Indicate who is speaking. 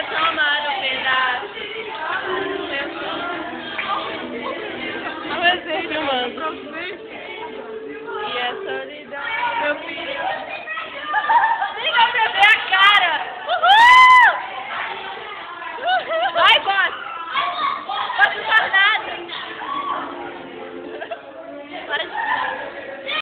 Speaker 1: queria tomar um pedaço. Não é meu filmando. E a solidão meu filho. Liga pra ver a cara. Uhul! Uhul! Vai, boss! Pode tornado. Agora